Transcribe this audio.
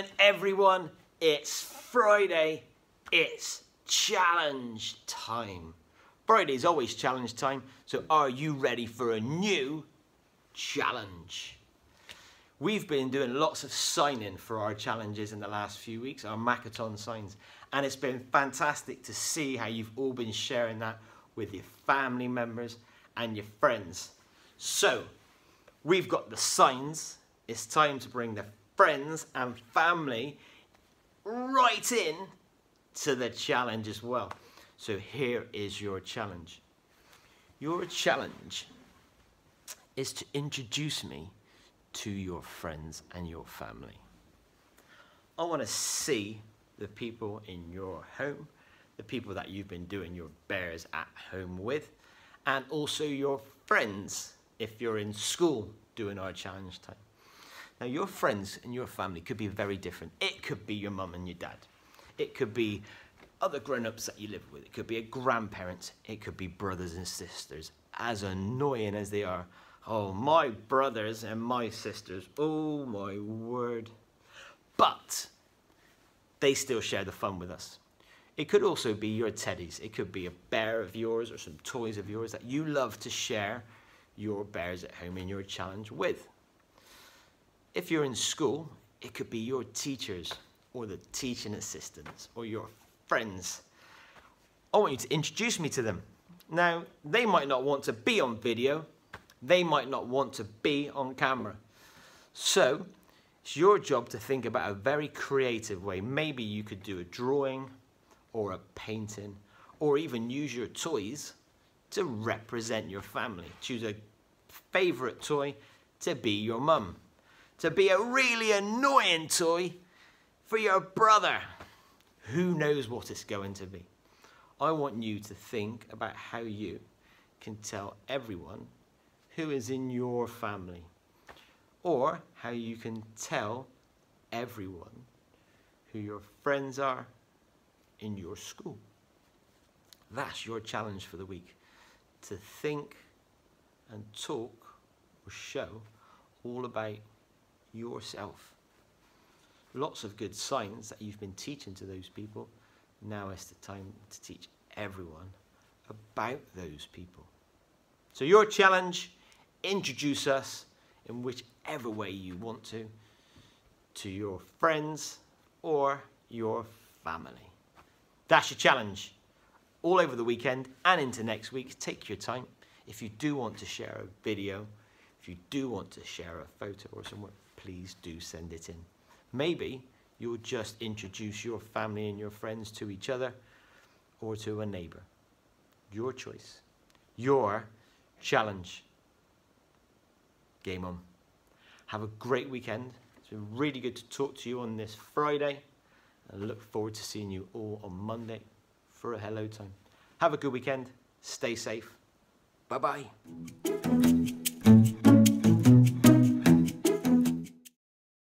morning, everyone. It's Friday. It's challenge time. Friday is always challenge time, so are you ready for a new challenge? We've been doing lots of signing for our challenges in the last few weeks, our Makaton signs, and it's been fantastic to see how you've all been sharing that with your family members and your friends. So, we've got the signs. It's time to bring the friends and family right in to the challenge as well. So here is your challenge. Your challenge is to introduce me to your friends and your family. I want to see the people in your home, the people that you've been doing your bears at home with, and also your friends if you're in school doing our challenge time. Now, your friends and your family could be very different. It could be your mum and your dad. It could be other grown ups that you live with. It could be a grandparents. It could be brothers and sisters. As annoying as they are. Oh, my brothers and my sisters. Oh, my word. But they still share the fun with us. It could also be your teddies. It could be a bear of yours or some toys of yours that you love to share your bears at home in your challenge with. If you're in school, it could be your teachers or the teaching assistants or your friends. I want you to introduce me to them. Now, they might not want to be on video, they might not want to be on camera. So, it's your job to think about a very creative way. Maybe you could do a drawing or a painting or even use your toys to represent your family. Choose a favourite toy to be your mum to be a really annoying toy for your brother. Who knows what it's going to be? I want you to think about how you can tell everyone who is in your family or how you can tell everyone who your friends are in your school. That's your challenge for the week to think and talk or show all about yourself. Lots of good signs that you've been teaching to those people. Now is the time to teach everyone about those people. So, your challenge introduce us in whichever way you want to to your friends or your family. That's your challenge. All over the weekend and into next week, take your time. If you do want to share a video, if you do want to share a photo or somewhere, please do send it in. Maybe you'll just introduce your family and your friends to each other or to a neighbor. Your choice. Your challenge. Game on. Have a great weekend. It's been really good to talk to you on this Friday. I look forward to seeing you all on Monday for a hello time. Have a good weekend. Stay safe. Bye bye.